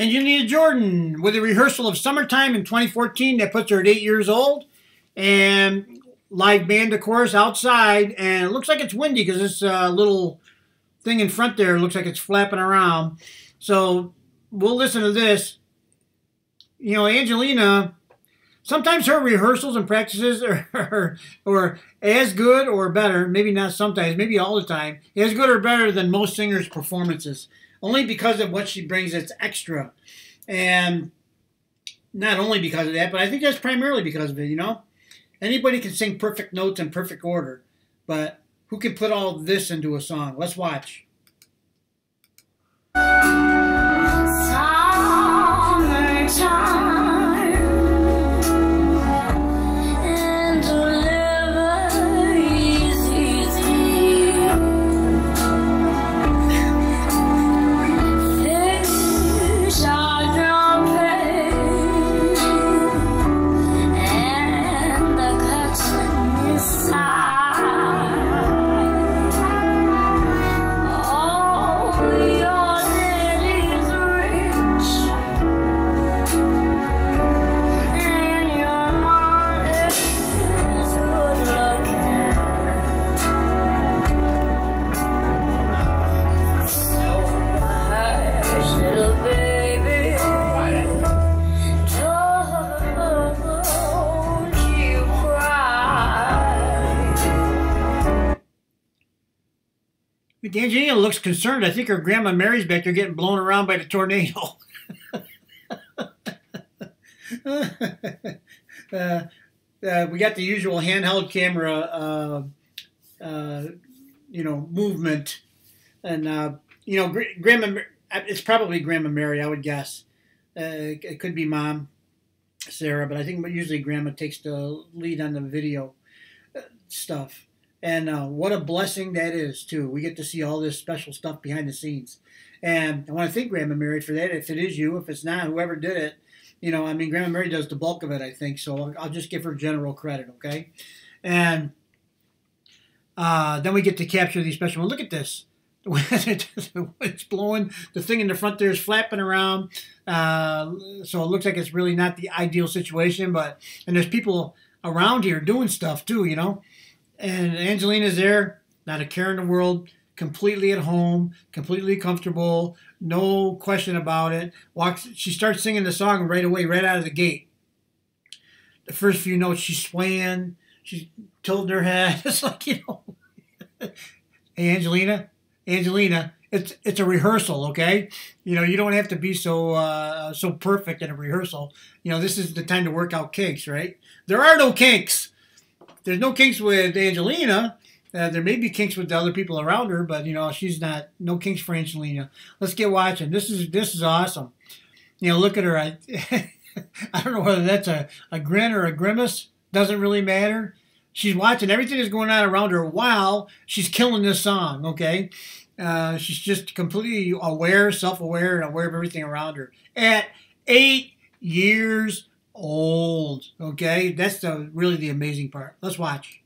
Angelina Jordan with a rehearsal of Summertime in 2014 that puts her at eight years old. And live band, of course, outside. And it looks like it's windy because this uh, little thing in front there looks like it's flapping around. So we'll listen to this. You know, Angelina, sometimes her rehearsals and practices are, are, are as good or better, maybe not sometimes, maybe all the time, as good or better than most singers' performances only because of what she brings that's extra. And not only because of that, but I think that's primarily because of it, you know? Anybody can sing perfect notes in perfect order, but who can put all this into a song? Let's watch. Angelina looks concerned. I think her grandma Mary's back there getting blown around by the tornado. uh, uh, we got the usual handheld camera, uh, uh you know, movement, and uh, you know, grandma. It's probably grandma Mary, I would guess. Uh, it could be mom Sarah, but I think usually grandma takes the lead on the video stuff. And uh, what a blessing that is, too. We get to see all this special stuff behind the scenes. And I want to thank Grandma Mary for that. If it is you, if it's not, whoever did it, you know, I mean, Grandma Mary does the bulk of it, I think. So I'll just give her general credit, okay? And uh, then we get to capture these special. Look at this. it's blowing. The thing in the front there is flapping around. Uh, so it looks like it's really not the ideal situation. But and there's people around here doing stuff too, you know. And Angelina's there, not a care in the world, completely at home, completely comfortable, no question about it. Walks, she starts singing the song right away, right out of the gate. The first few notes, she's swaying, she's tilting her head. It's like, you know, hey, Angelina, Angelina, it's it's a rehearsal, okay? You know, you don't have to be so uh, so perfect in a rehearsal. You know, this is the time to work out kinks, right? There are no kinks there's no kinks with Angelina. Uh, there may be kinks with the other people around her, but you know she's not. No kinks for Angelina. Let's get watching. This is this is awesome. You know, look at her. I, I don't know whether that's a, a grin or a grimace. Doesn't really matter. She's watching everything that's going on around her while she's killing this song. Okay, uh, she's just completely aware, self-aware, and aware of everything around her. At eight years old. Okay, that's the really the amazing part. Let's watch.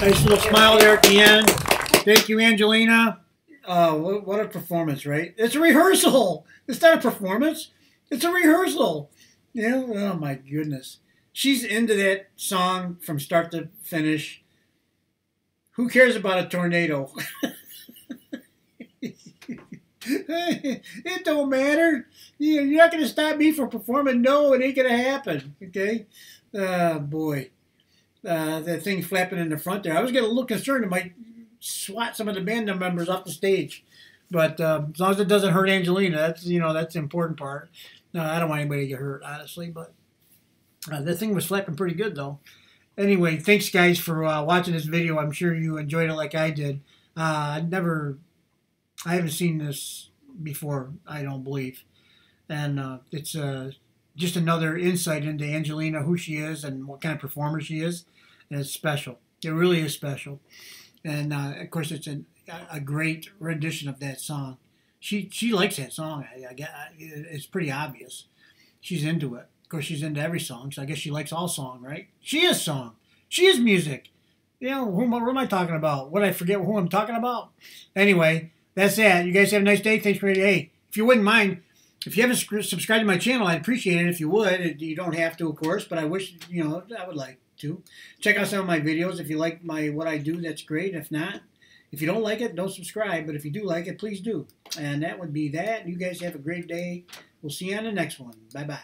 Nice little smile there at the end. Thank you, Angelina. Oh, what, a performance, right? It's a rehearsal. It's not a performance. It's a rehearsal. Yeah. Oh my goodness. She's into that song from start to finish. Who cares about a tornado? it don't matter. You're not going to stop me from performing. No, it ain't going to happen. Okay. Uh, boy. Uh, that thing flapping in the front there. I was getting a little concerned it might swat some of the band members off the stage. But uh, as long as it doesn't hurt Angelina, that's you know that's the important part. No, I don't want anybody to get hurt, honestly. But uh, the thing was flapping pretty good though. Anyway, thanks guys for uh, watching this video. I'm sure you enjoyed it like I did. Uh, I never, I haven't seen this before. I don't believe, and uh, it's uh, just another insight into Angelina, who she is, and what kind of performer she is. And it's special. It really is special. And uh, of course, it's an, a great rendition of that song. She she likes that song. I, I get it's pretty obvious. She's into it. Of course, she's into every song, so I guess she likes all song, right? She is song. She is music. You know, who, am I talking about? What I forget who I'm talking about? Anyway, that's that. You guys have a nice day. Thanks for hey. If you wouldn't mind, if you haven't subscribed to my channel, I'd appreciate it if you would. You don't have to, of course, but I wish you know I would like to. Check out some of my videos. If you like my what I do, that's great. If not, if you don't like it, don't subscribe. But if you do like it, please do. And that would be that. You guys have a great day. We'll see you on the next one. Bye bye.